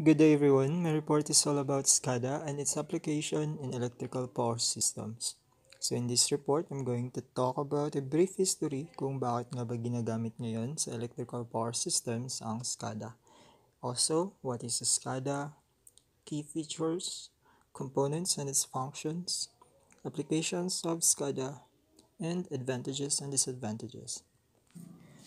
Good day everyone. My report is all about SCADA and its application in electrical power systems. So in this report, I'm going to talk about a brief history kung bakit nga ba ginagamit ngayon sa electrical power systems ang SCADA. Also, what is SCADA, key features, components and its functions, applications of SCADA, and advantages and disadvantages.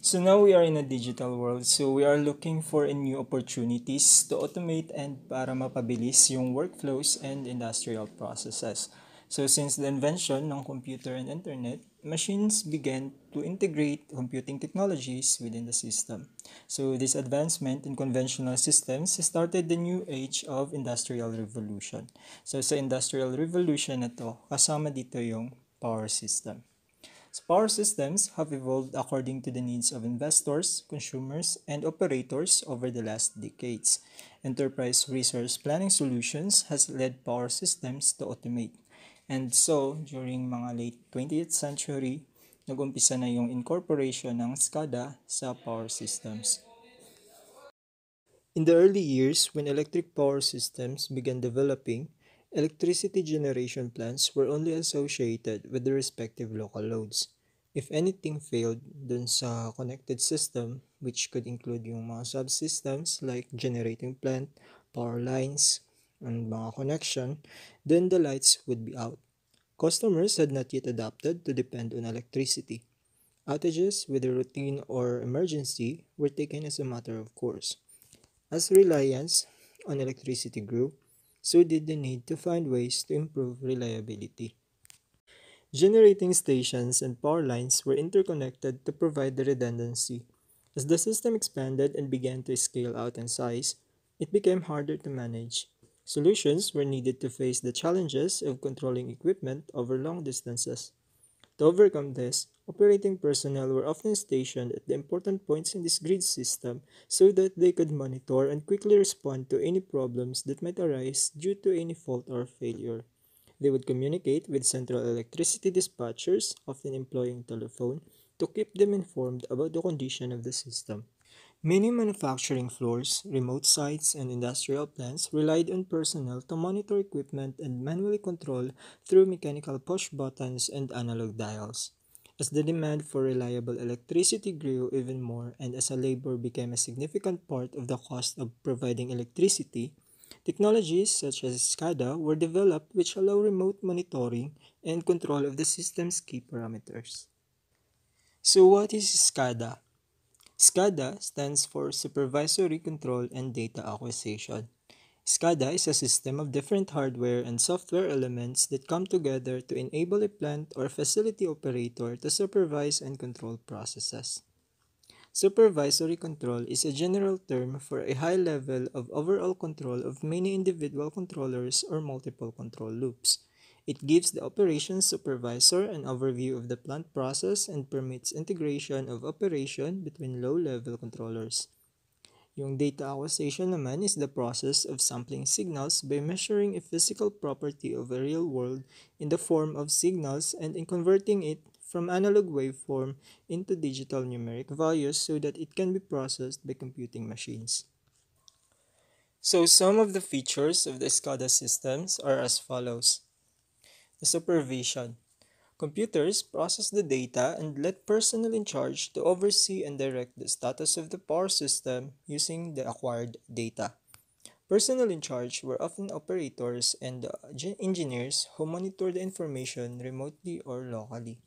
So now we are in a digital world. So we are looking for new opportunities to automate and para mapabilis yung workflows and industrial processes. So since the invention ng computer and internet, machines began to integrate computing technologies within the system. So this advancement in conventional systems started the new age of industrial revolution. So sa industrial revolution na to, kasama dito yung power system. Power systems have evolved according to the needs of investors, consumers, and operators over the last decades. Enterprise resource planning solutions has led power systems to automate. And so, during mga late 20th century, nag-umpisa na yung incorporation ng SCADA sa power systems. In the early years, when electric power systems began developing, electricity generation plants were only associated with the respective local loads. If anything failed dun sa connected system, which could include yung mga subsystems like generating plant, power lines, and mga connection, then the lights would be out. Customers had not yet adapted to depend on electricity. Outages, whether routine or emergency, were taken as a matter of course. As reliance on electricity grew, so did the need to find ways to improve reliability. Generating stations and power lines were interconnected to provide the redundancy. As the system expanded and began to scale out in size, it became harder to manage. Solutions were needed to face the challenges of controlling equipment over long distances. To overcome this, operating personnel were often stationed at the important points in this grid system so that they could monitor and quickly respond to any problems that might arise due to any fault or failure. They would communicate with central electricity dispatchers, often employing telephone, to keep them informed about the condition of the system. Many manufacturing floors, remote sites, and industrial plants relied on personnel to monitor equipment and manually control through mechanical push buttons and analog dials. As the demand for reliable electricity grew even more and as a labor became a significant part of the cost of providing electricity, technologies such as SCADA were developed which allow remote monitoring and control of the system's key parameters. So what is SCADA? SCADA stands for Supervisory Control and Data Acquisition. SCADA is a system of different hardware and software elements that come together to enable a plant or facility operator to supervise and control processes. Supervisory control is a general term for a high level of overall control of many individual controllers or multiple control loops. It gives the operations supervisor an overview of the plant process and permits integration of operation between low-level controllers. Yung data acquisition naman is the process of sampling signals by measuring a physical property of a real world in the form of signals and in converting it from analog waveform into digital numeric values so that it can be processed by computing machines. So some of the features of the SCADA systems are as follows. Supervision. Computers process the data and let personnel in charge to oversee and direct the status of the power system using the acquired data. Personnel in charge were often operators and engineers who monitor the information remotely or locally.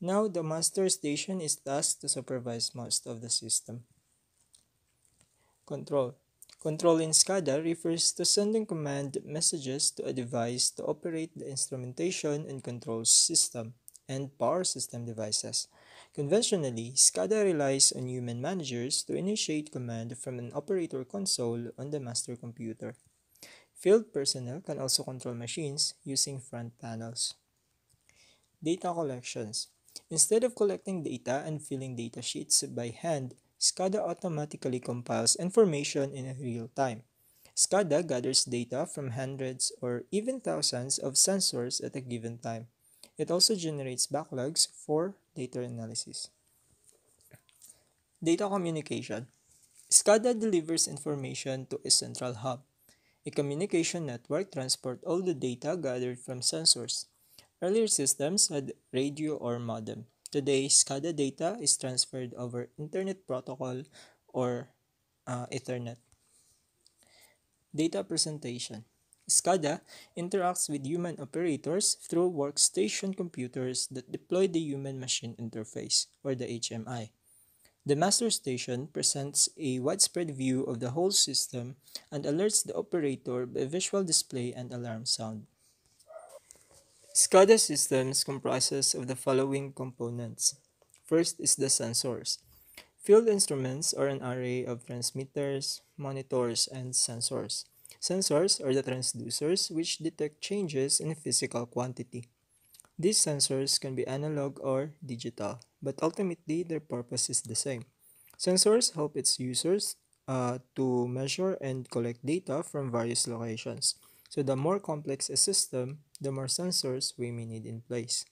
Now, the master station is tasked to supervise most of the system. Control. Control in SCADA refers to sending command messages to a device to operate the instrumentation and control system and power system devices. Conventionally, SCADA relies on human managers to initiate command from an operator console on the master computer. Field personnel can also control machines using front panels. Data collections. Instead of collecting data and filling data sheets by hand, SCADA automatically compiles information in real time. SCADA gathers data from hundreds or even thousands of sensors at a given time. It also generates backlogs for data analysis. Data communication. SCADA delivers information to a central hub. A communication network transports all the data gathered from sensors. Earlier systems had radio or modem. Today, SCADA data is transferred over Internet Protocol or uh, Ethernet. Data presentation. SCADA interacts with human operators through workstation computers that deploy the human machine interface, or the HMI. The master station presents a widespread view of the whole system and alerts the operator by visual display and alarm sound. SCADA systems comprises of the following components. First is the sensors. Field instruments are an array of transmitters, monitors, and sensors. Sensors are the transducers which detect changes in physical quantity. These sensors can be analog or digital, but ultimately their purpose is the same. Sensors help its users uh, to measure and collect data from various locations. So the more complex a system, the more sensors we may need in place.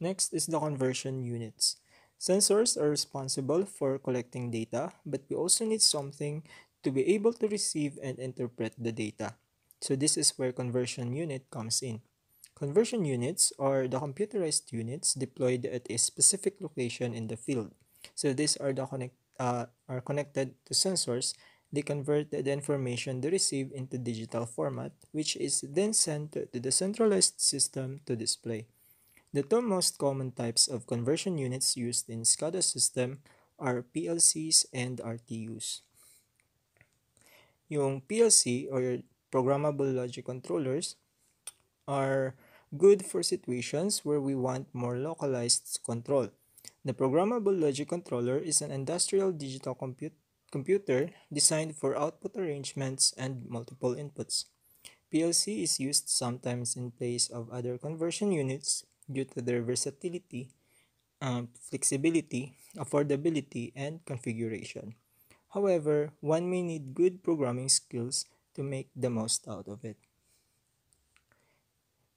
Next is the conversion units. Sensors are responsible for collecting data, but we also need something to be able to receive and interpret the data. So this is where conversion unit comes in. Conversion units are the computerized units deployed at a specific location in the field. So these are the connect uh, are connected to sensors they convert the information they receive into digital format, which is then sent to the centralized system to display. The two most common types of conversion units used in SCADA system are PLCs and RTUs. Yung PLC or Programmable Logic Controllers are good for situations where we want more localized control. The Programmable Logic Controller is an industrial digital compute computer designed for output arrangements and multiple inputs. PLC is used sometimes in place of other conversion units due to their versatility, um, flexibility, affordability, and configuration. However, one may need good programming skills to make the most out of it.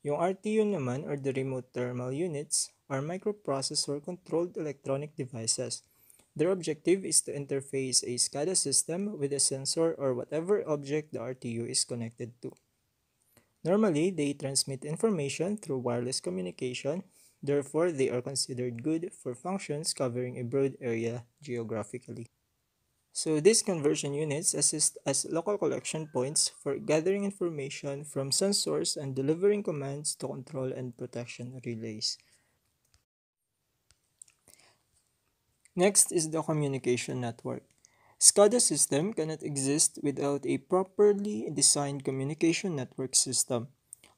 Yung RTU naman or the remote terminal units are microprocessor controlled electronic devices their objective is to interface a SCADA system with a sensor or whatever object the RTU is connected to. Normally, they transmit information through wireless communication, therefore they are considered good for functions covering a broad area geographically. So these conversion units assist as local collection points for gathering information from sensors and delivering commands to control and protection relays. Next is the communication network. SCADA system cannot exist without a properly designed communication network system.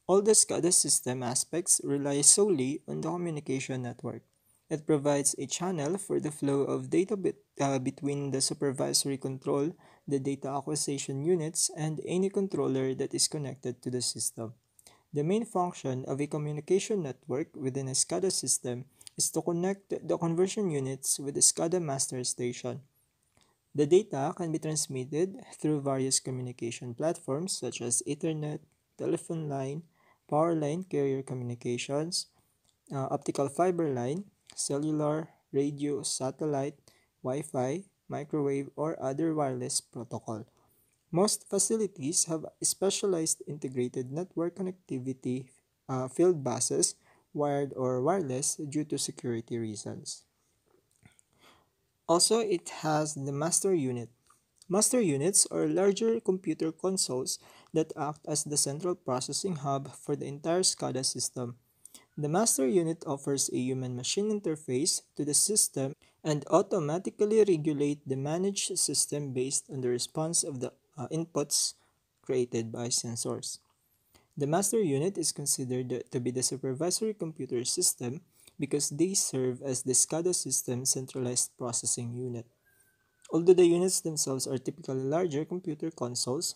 All the SCADA system aspects rely solely on the communication network. It provides a channel for the flow of data bit, uh, between the supervisory control, the data acquisition units, and any controller that is connected to the system. The main function of a communication network within a SCADA system is to connect the conversion units with the SCADA master station. The data can be transmitted through various communication platforms such as Ethernet, telephone line, power line carrier communications, uh, optical fiber line, cellular, radio, satellite, Wi-Fi, microwave, or other wireless protocol. Most facilities have specialized integrated network connectivity uh, field buses wired or wireless due to security reasons. Also, it has the master unit. Master units are larger computer consoles that act as the central processing hub for the entire SCADA system. The master unit offers a human-machine interface to the system and automatically regulate the managed system based on the response of the uh, inputs created by sensors. The master unit is considered to be the supervisory computer system because they serve as the SCADA system centralized processing unit. Although the units themselves are typically larger computer consoles,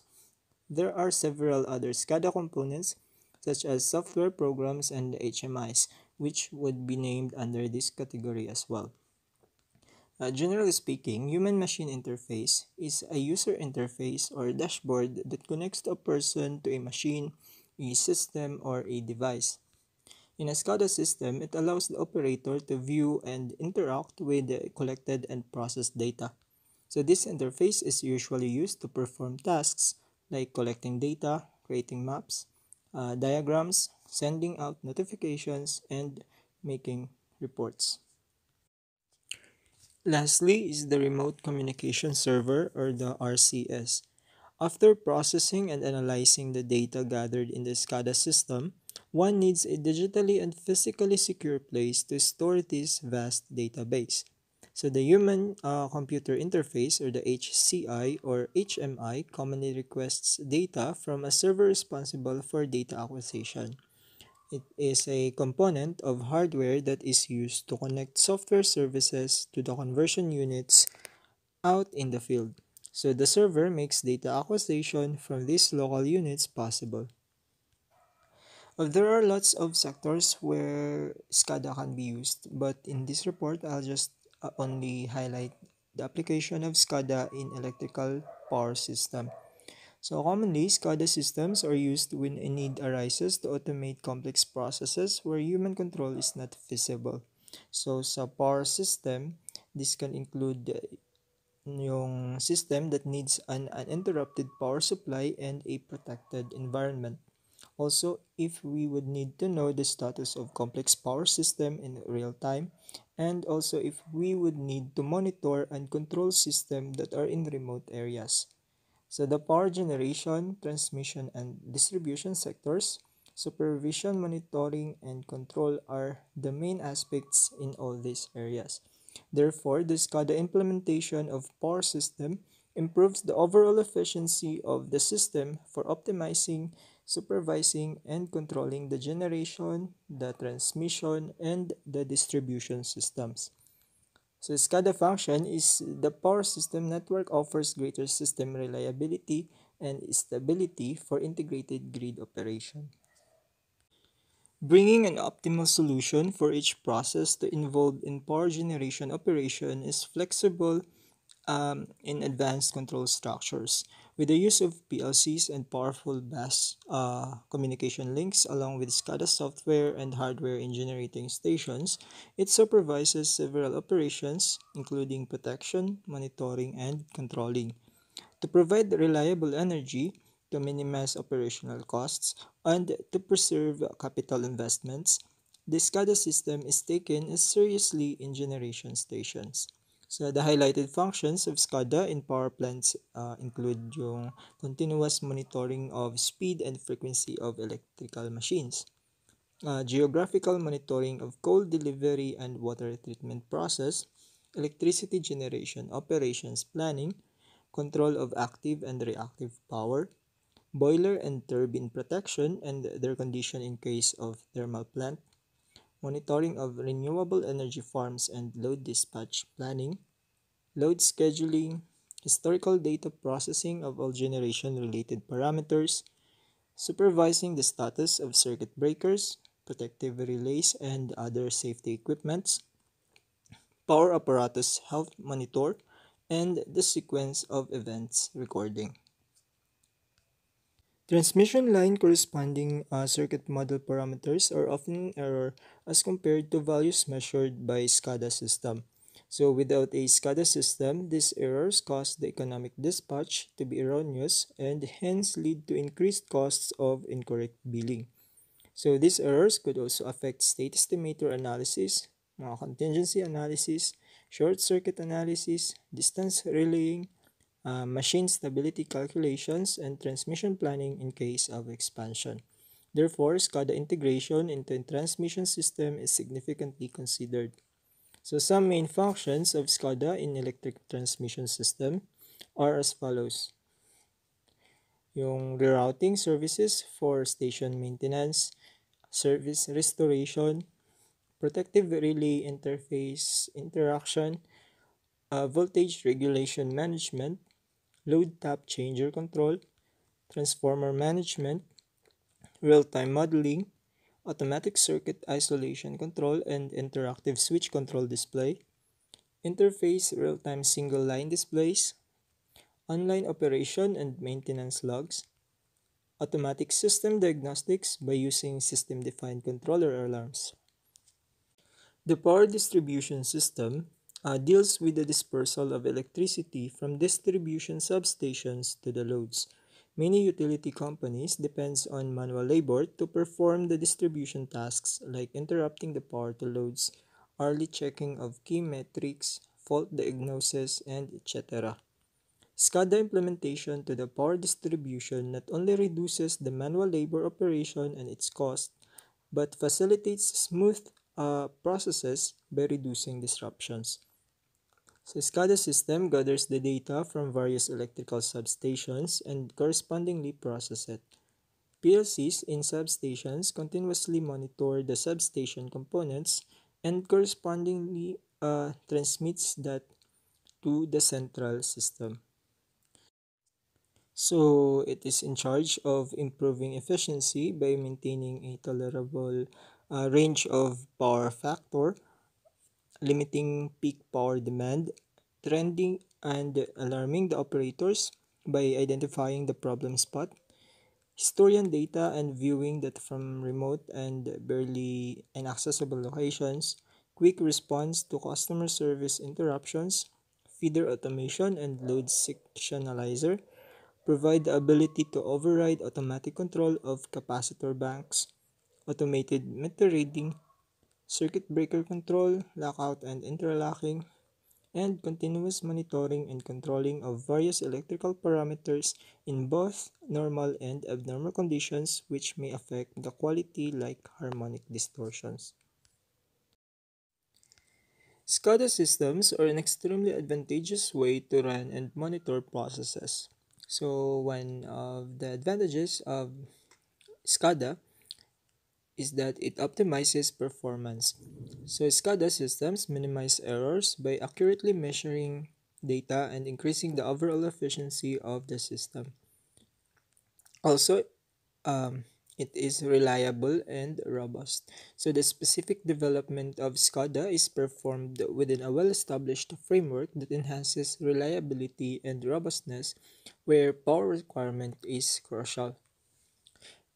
there are several other SCADA components such as software programs and HMIs, which would be named under this category as well. Uh, generally speaking, human-machine interface is a user interface or dashboard that connects a person to a machine a system, or a device. In a SCADA system, it allows the operator to view and interact with the collected and processed data. So this interface is usually used to perform tasks like collecting data, creating maps, uh, diagrams, sending out notifications, and making reports. Lastly is the Remote Communication Server or the RCS. After processing and analyzing the data gathered in the SCADA system, one needs a digitally and physically secure place to store this vast database. So the Human uh, Computer Interface or the HCI or HMI commonly requests data from a server responsible for data acquisition. It is a component of hardware that is used to connect software services to the conversion units out in the field. So the server makes data acquisition from these local units possible. There are lots of sectors where SCADA can be used, but in this report, I'll just uh, only highlight the application of SCADA in electrical power system. So commonly, SCADA systems are used when a need arises to automate complex processes where human control is not feasible. So sa power system, this can include yung system that needs an uninterrupted power supply and a protected environment. Also, if we would need to know the status of complex power system in real time, and also if we would need to monitor and control system that are in remote areas. So the power generation, transmission, and distribution sectors, supervision, monitoring, and control are the main aspects in all these areas. Therefore, the SCADA implementation of power system improves the overall efficiency of the system for optimizing, supervising, and controlling the generation, the transmission, and the distribution systems. So SCADA function is the power system network offers greater system reliability and stability for integrated grid operation. Bringing an optimal solution for each process to involve in power generation operation is flexible um, in advanced control structures. With the use of PLCs and powerful bus uh, communication links along with SCADA software and hardware in generating stations, it supervises several operations including protection, monitoring, and controlling. To provide reliable energy, to minimize operational costs, and to preserve capital investments, the SCADA system is taken as seriously in generation stations. So the highlighted functions of SCADA in power plants uh, include yung continuous monitoring of speed and frequency of electrical machines, uh, geographical monitoring of coal delivery and water treatment process, electricity generation operations planning, control of active and reactive power, boiler and turbine protection and their condition in case of thermal plant, monitoring of renewable energy farms and load dispatch planning, load scheduling, historical data processing of all generation-related parameters, supervising the status of circuit breakers, protective relays, and other safety equipments, power apparatus health monitor, and the sequence of events recording. Transmission line corresponding uh, circuit model parameters are often error as compared to values measured by SCADA system. So without a SCADA system, these errors cause the economic dispatch to be erroneous and hence lead to increased costs of incorrect billing. So these errors could also affect state estimator analysis, contingency analysis, short circuit analysis, distance relaying, uh, machine stability calculations, and transmission planning in case of expansion. Therefore, SCADA integration into a transmission system is significantly considered. So some main functions of SCADA in electric transmission system are as follows. Yung rerouting services for station maintenance, service restoration, protective relay interface interaction, uh, voltage regulation management, load tap changer control, transformer management, real-time modeling, automatic circuit isolation control and interactive switch control display, interface real-time single-line displays, online operation and maintenance logs, automatic system diagnostics by using system-defined controller alarms. The power distribution system uh, deals with the dispersal of electricity from distribution substations to the loads. Many utility companies depends on manual labor to perform the distribution tasks like interrupting the power to loads, early checking of key metrics, fault diagnosis, and etc. SCADA implementation to the power distribution not only reduces the manual labor operation and its cost, but facilitates smooth uh, processes by reducing disruptions. So SCADA system gathers the data from various electrical substations and correspondingly process it. PLCs in substations continuously monitor the substation components and correspondingly uh, transmits that to the central system. So it is in charge of improving efficiency by maintaining a tolerable uh, range of power factor limiting peak power demand, trending and alarming the operators by identifying the problem spot, historian data and viewing that from remote and barely inaccessible locations, quick response to customer service interruptions, feeder automation and load sectionalizer, provide the ability to override automatic control of capacitor banks, automated meter reading, circuit breaker control, lockout and interlocking, and continuous monitoring and controlling of various electrical parameters in both normal and abnormal conditions which may affect the quality like harmonic distortions. SCADA systems are an extremely advantageous way to run and monitor processes. So one of the advantages of SCADA is that it optimizes performance. So SCADA systems minimize errors by accurately measuring data and increasing the overall efficiency of the system. Also, um, it is reliable and robust. So the specific development of SCADA is performed within a well-established framework that enhances reliability and robustness where power requirement is crucial.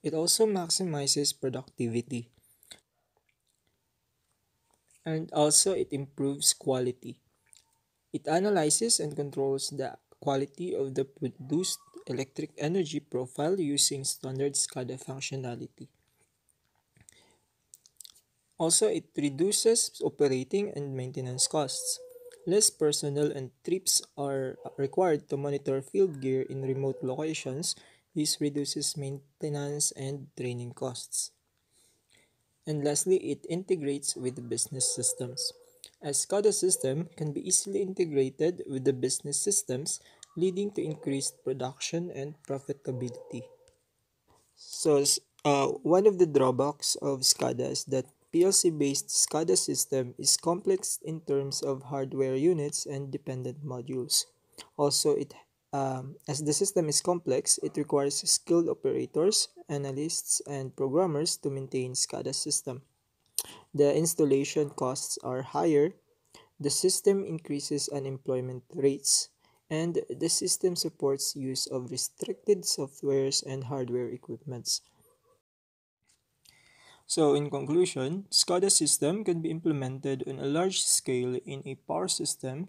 It also maximizes productivity. And also it improves quality. It analyzes and controls the quality of the produced electric energy profile using standard SCADA functionality. Also, it reduces operating and maintenance costs. Less personnel and trips are required to monitor field gear in remote locations this reduces maintenance and training costs. And lastly, it integrates with business systems. A SCADA system can be easily integrated with the business systems, leading to increased production and profitability. So, uh, one of the drawbacks of SCADA is that PLC-based SCADA system is complex in terms of hardware units and dependent modules. Also, it um, as the system is complex, it requires skilled operators, analysts, and programmers to maintain SCADA system. The installation costs are higher, the system increases unemployment rates, and the system supports use of restricted softwares and hardware equipments. So in conclusion, SCADA system can be implemented on a large scale in a power system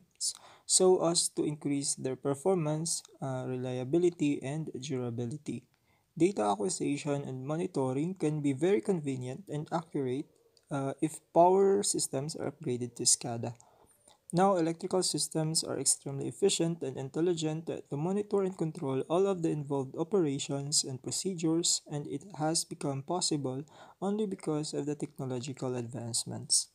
so as to increase their performance, uh, reliability, and durability. Data acquisition and monitoring can be very convenient and accurate uh, if power systems are upgraded to SCADA. Now, electrical systems are extremely efficient and intelligent to monitor and control all of the involved operations and procedures, and it has become possible only because of the technological advancements.